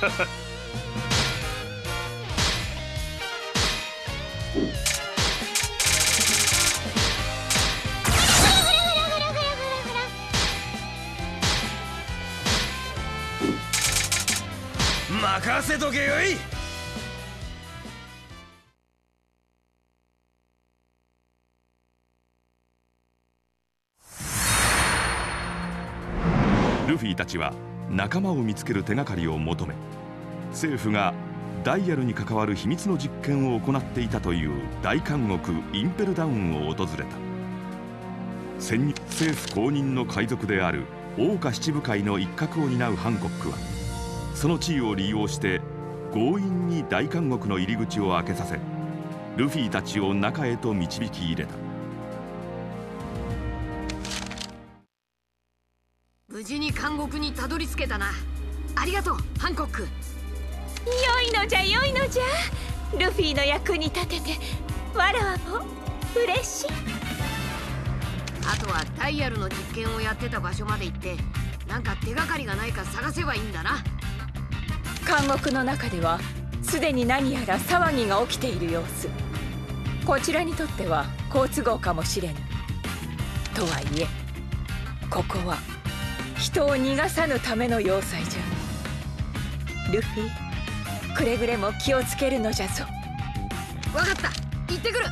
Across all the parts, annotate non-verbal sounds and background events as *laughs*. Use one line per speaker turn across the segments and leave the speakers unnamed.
任せとけよい。
ルフィたちは仲間を見つける手がかりを求め政府がダイヤルに関わる秘密の実験を行っていたという大監獄インペルダウンを訪れた。戦政府公認の海賊である桜花七部会の一角を担うハンコックはその地位を利用して強引に大監獄の入り口を開けさせルフィたちを中へと導き入れた。
無事に監獄にたどり着けたな。ありがとうハンコック。
良いのじゃ良いのじゃ。ルフィの役に立ててわらわも嬉しい。
あとはダイヤルの実験をやってた場所まで行ってなんか手がかりがないか探せばいいんだな。
監獄の中ではすでに何やら騒ぎが起きている様子。こちらにとっては好都合かもしれぬ。とはいえここは人を逃がさぬための要塞じゃ。ルフィくれぐれも気をつけるのじゃぞ。
わかった。行ってくる。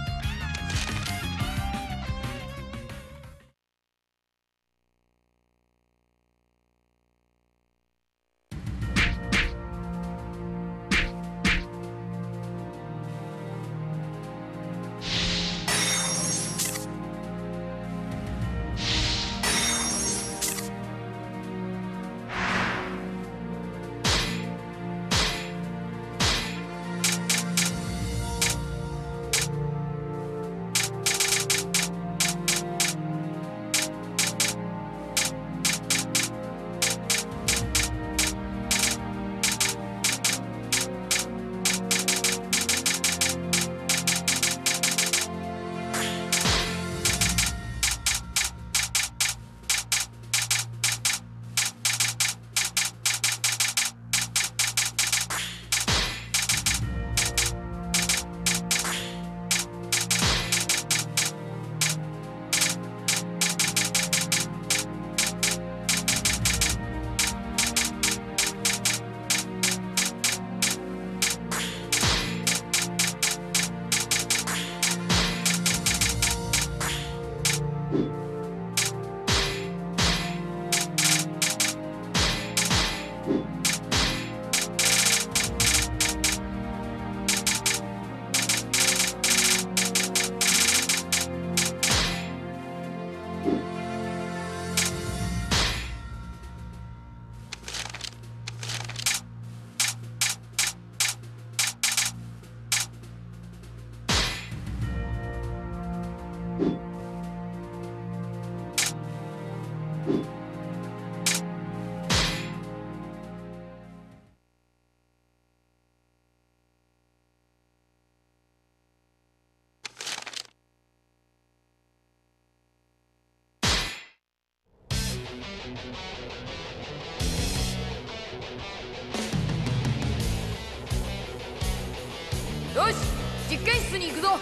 実験室に行くぞ。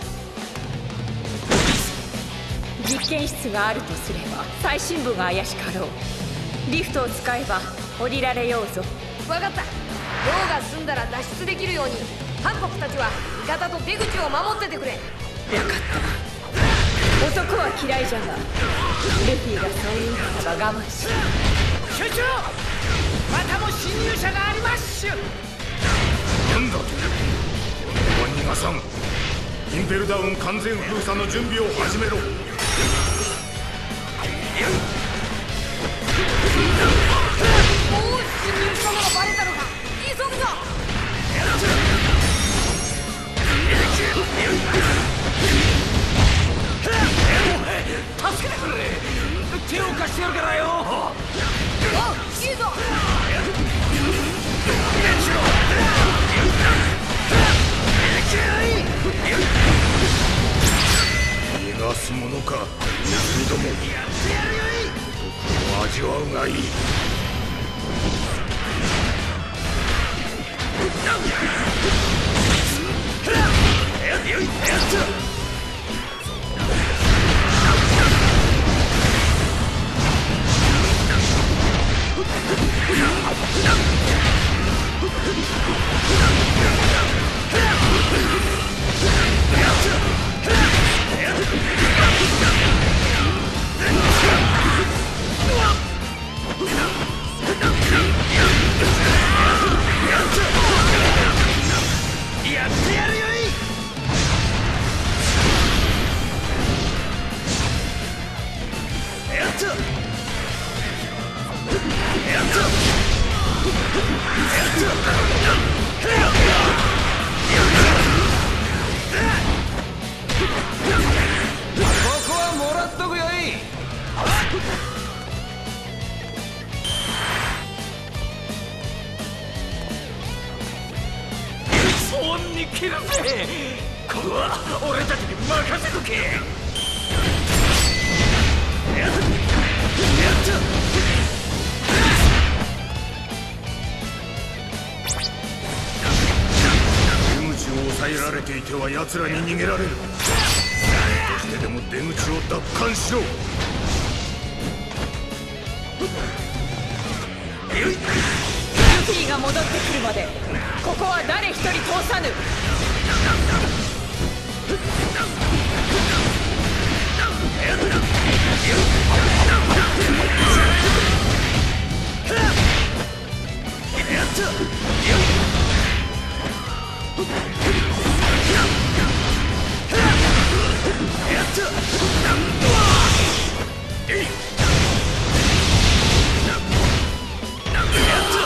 実験室があるとすれば最深部が怪しかろう。リフトを使えば降りられようぞ。
わかった。用が済んだら脱出できるようにハンコックたちは味方と出口を守っててくれ。
分かった。男は嫌いじゃがルフィがそういうならば我慢し。
集中またも侵入者があります。
なんだと俺は逃がさん。インペルダウン完全封鎖の準備を始めろ。
おお侵入したのがバレたのか。急ぐぞ。
助けてくれ。手を貸してやるからよ
die.
ルフィが戻ってくるまでここは誰一人通さぬ。
えい
Yeah.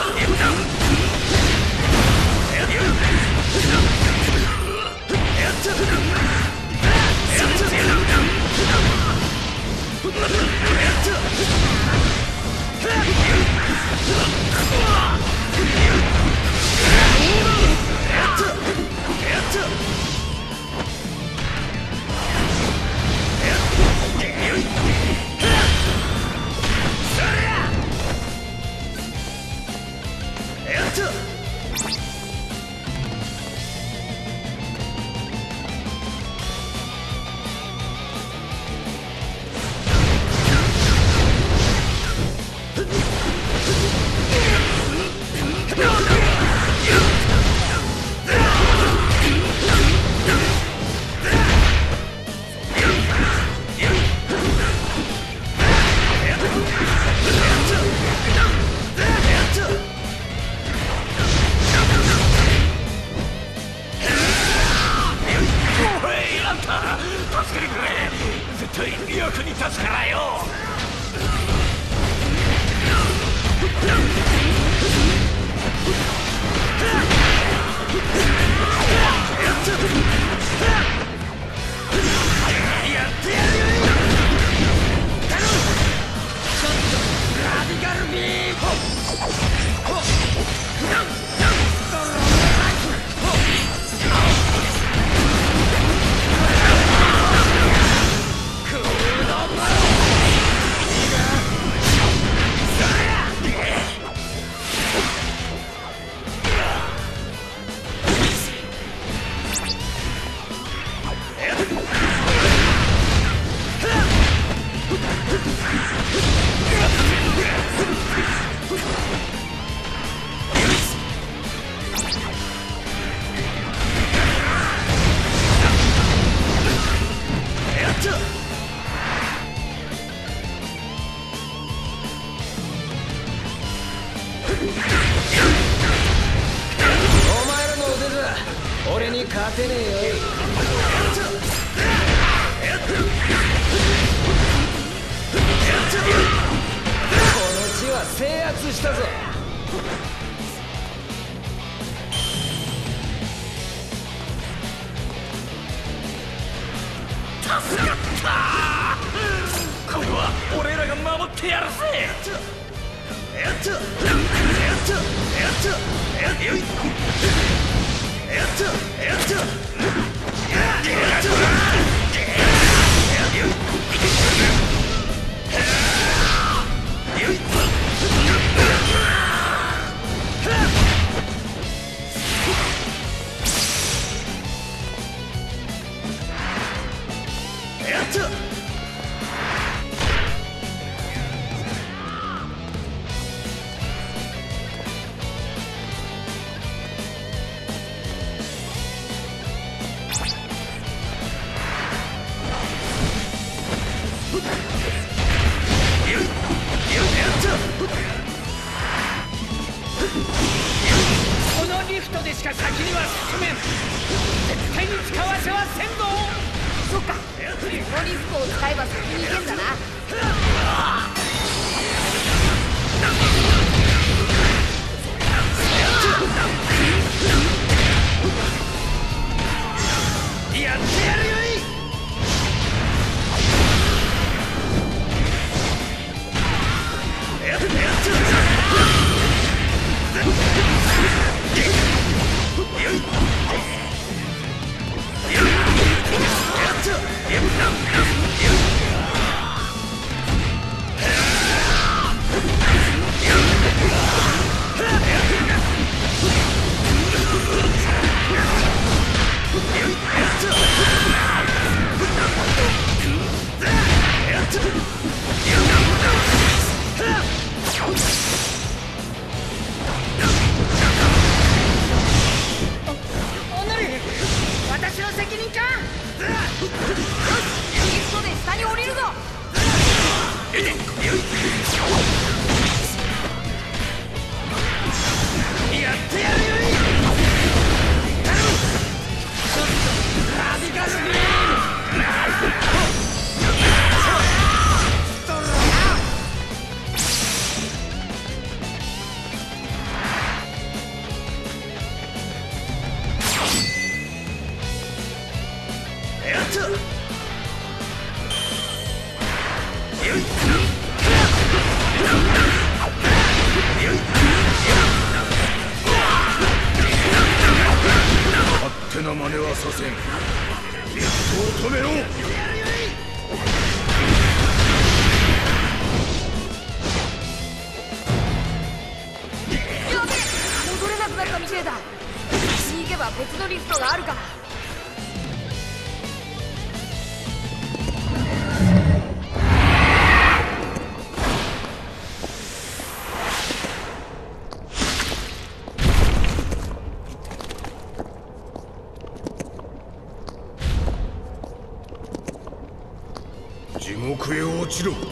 し
ろ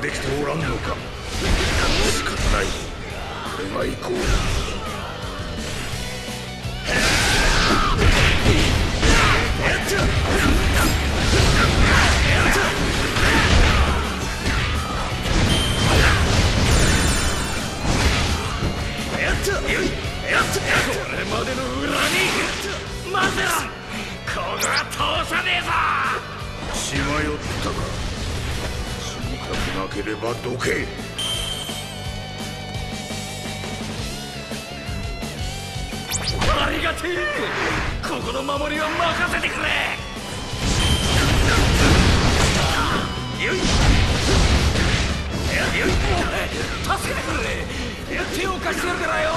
できておらんのか。仕方ない。行こう。
手を貸してやるからよ。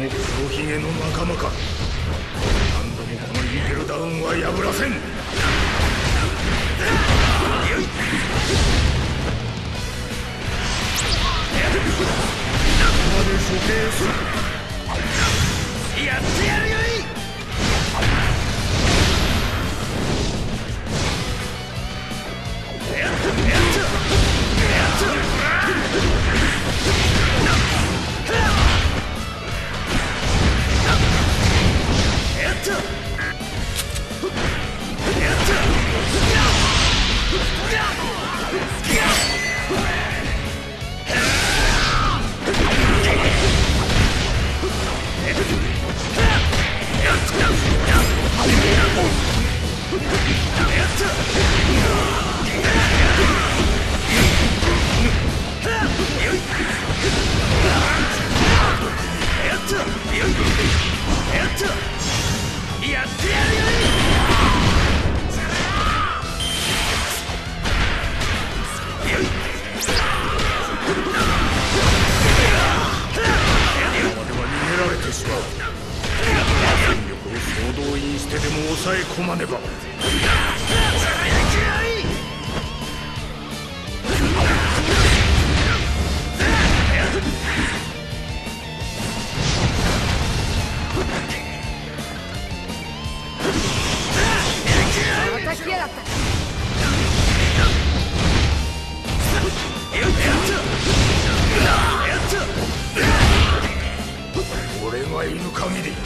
も
黒ひげの仲間か。何度もこのインペルダウンは破らせん。ここまで処刑する。
やってやるよやっ
た。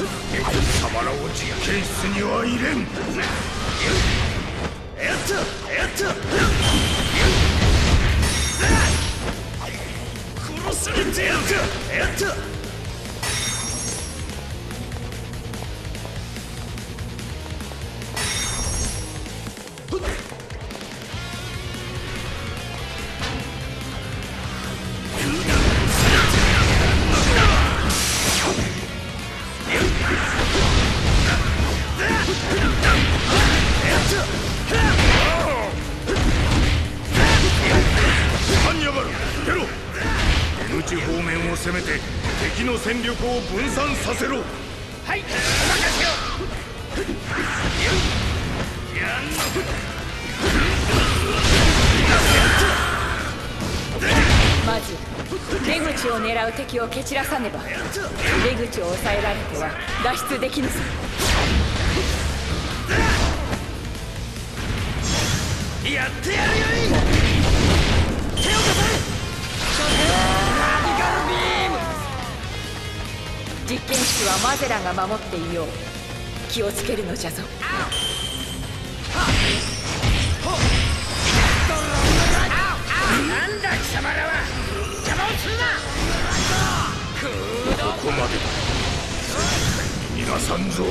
貴様らを実験室には入れん
やった。殺されてやるか
まず出口を狙う敵を蹴散らさねば。出口を抑えられては脱出できぬぞ。
やってやるよい手を出せ。ラディカルビーム
実験室はマゼラが守っていよう気をつけるのじゃぞ
貴様らは邪魔をするな。
ここまでだ。逃がさんぞ。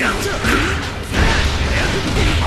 や *laughs*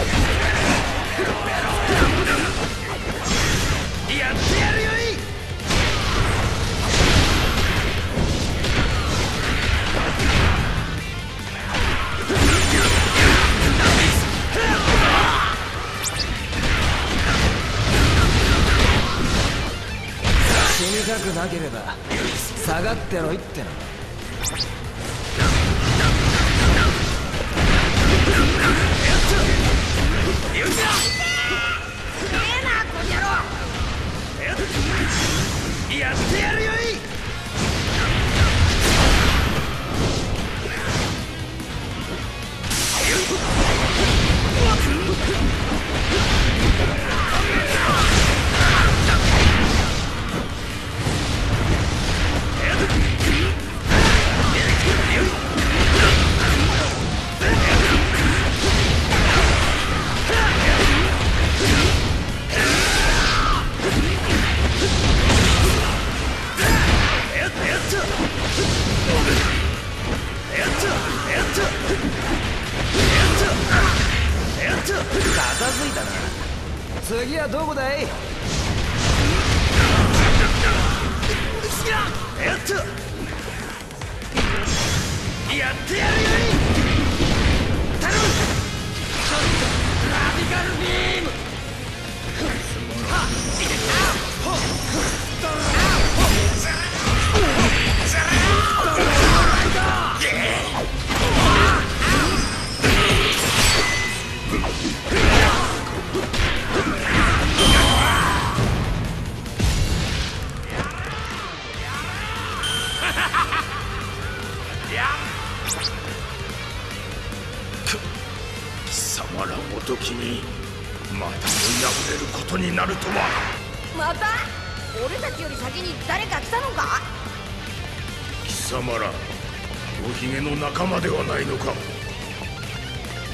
貴様ら黒ひげの仲間ではないのか。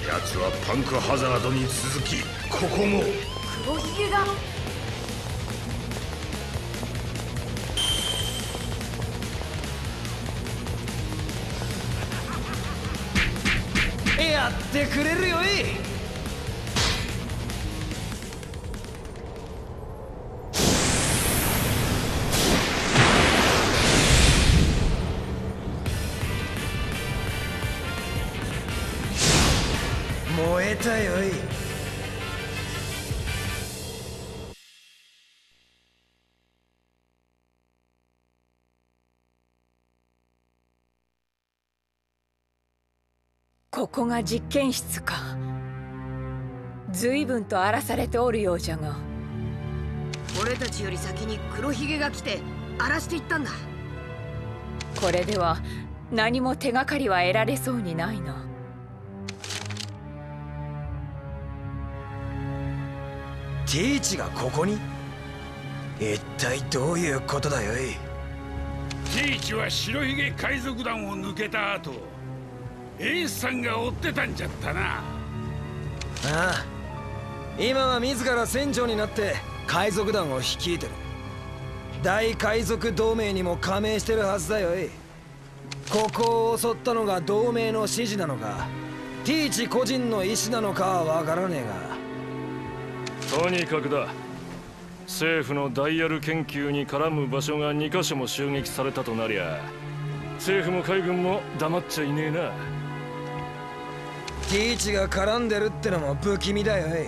奴はパンクハザードに続きここも。
黒ひげが。
やってくれるよいえたよい。
ここが実験室か。随分と荒らされておるようじゃが。
俺たちより先に黒ひげが来て荒らしていったんだ。
これでは何も手がかりは得られそうにないな
ティーチがここに？一体どういうことだよい？
ティーチは白ひげ海賊団を抜けた後エースさんが追ってたんじゃったな。
ああ今は自ら船長になって海賊団を率いてる。大海賊同盟にも加盟してるはずだよい。ここを襲ったのが同盟の指示なのかティーチ個人の意思なのかはわからねえが
とにかくだ。政府のダイヤル研究に絡む場所が2カ所も襲撃されたとなりゃ政府も海軍も黙っちゃいねえな。
ティーチが絡んでるってのも不気味だよい。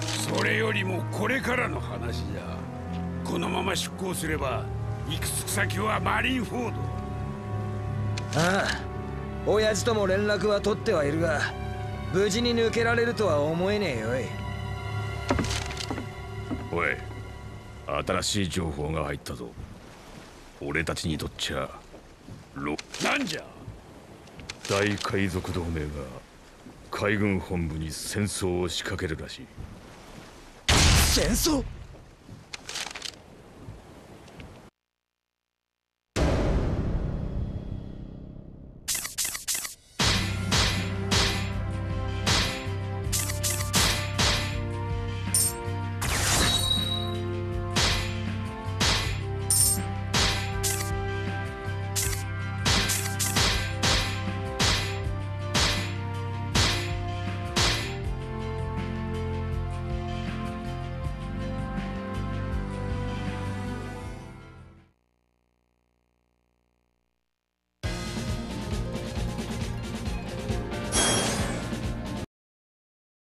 それよりもこれからの話じゃ。このまま出航すれば行く先はマリンフォード。
ああ親父とも連絡は取ってはいるが無事に抜けられるとは思えねえよい。
おい新しい情報が入ったぞ。俺たちにとっちゃロ
なんじゃ？
大海賊同盟が海軍本部に戦争を仕掛けるらしい。
戦争？